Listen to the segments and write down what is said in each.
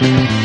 Thank you.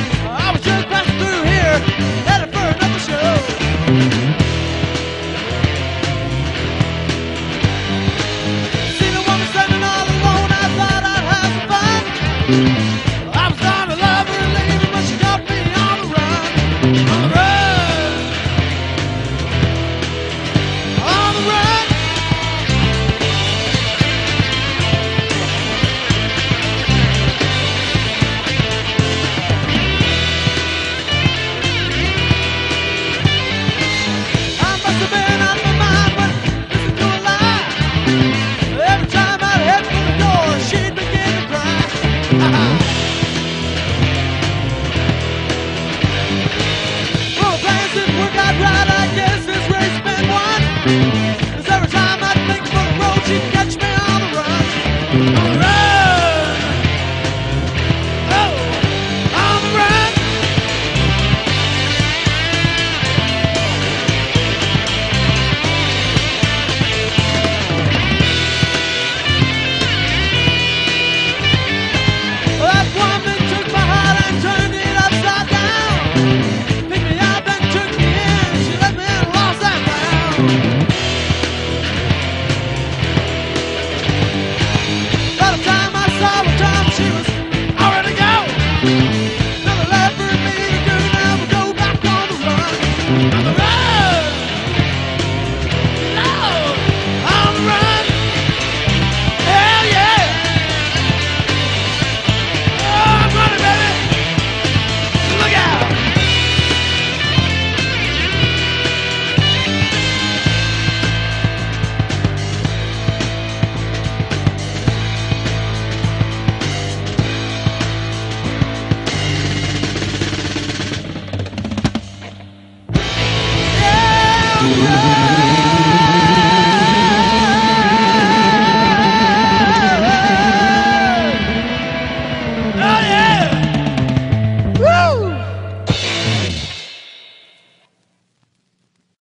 Alright.